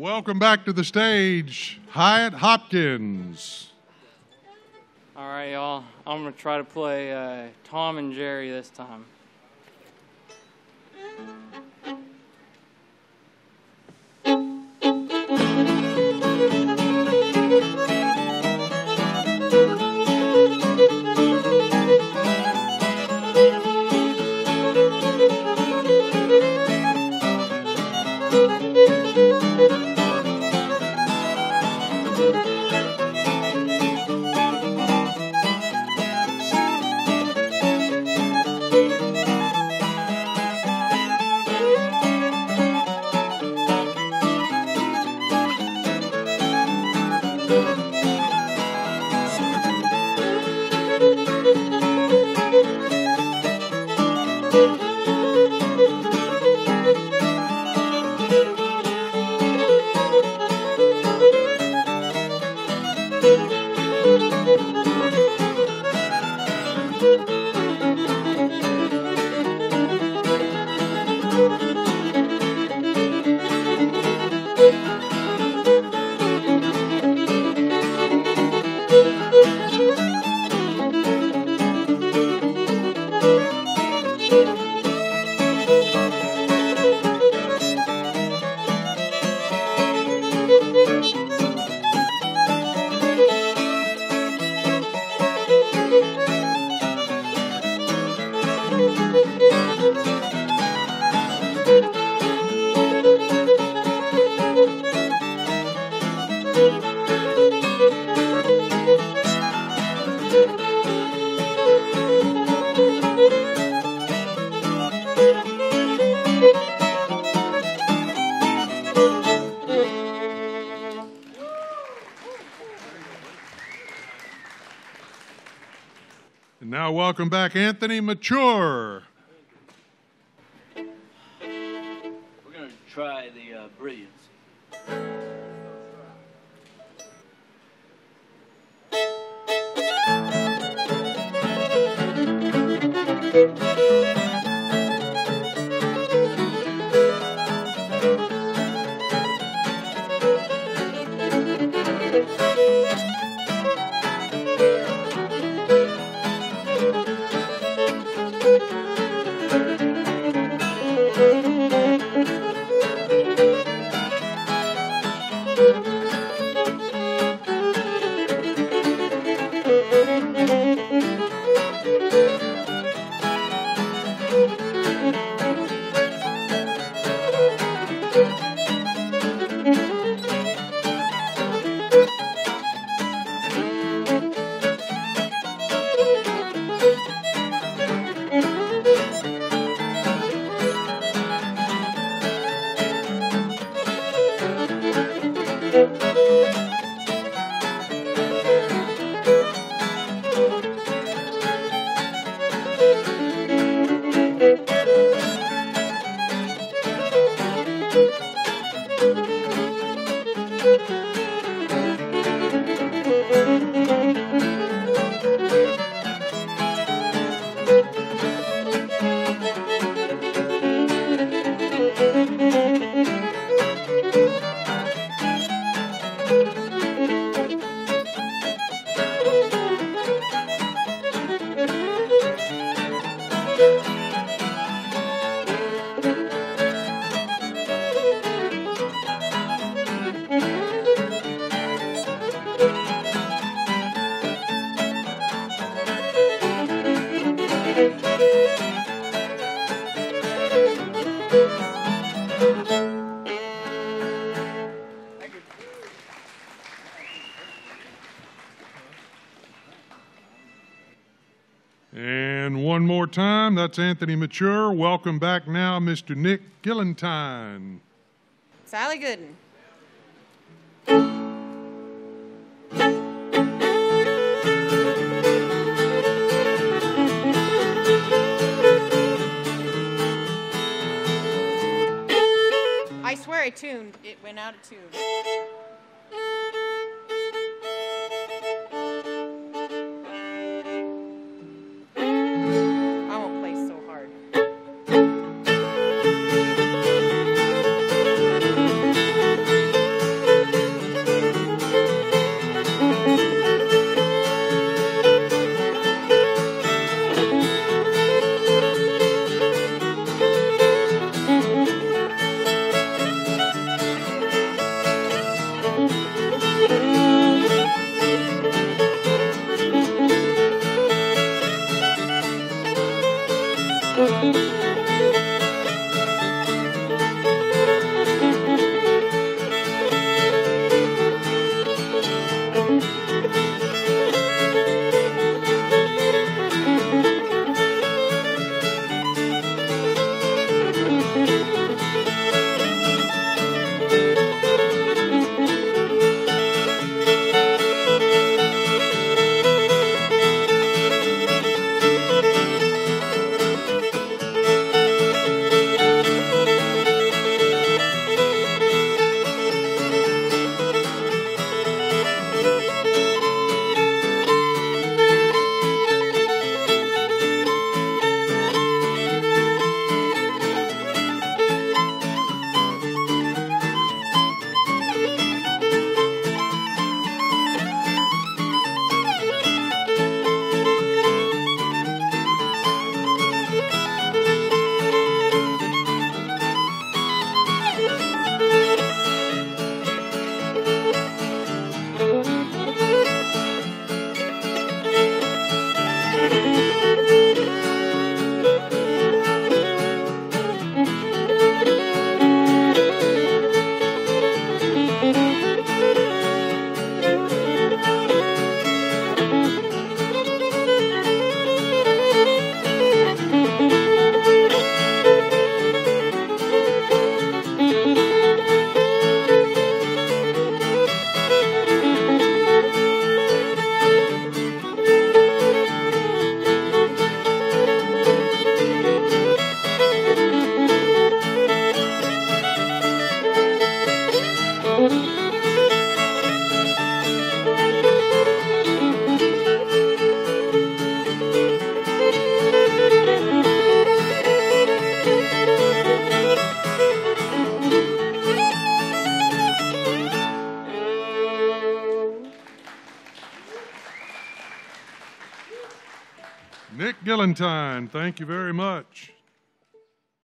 Welcome back to the stage, Hyatt Hopkins. All right, y'all. I'm gonna try to play uh, Tom and Jerry this time. And now, welcome back, Anthony Mature. We're going to try the uh, brilliance. And one more time, that's Anthony Mature. Welcome back now, Mr. Nick Gillentine. Sally Goodin. I swear I tuned. It went out of tune. Gillentine, thank you very much.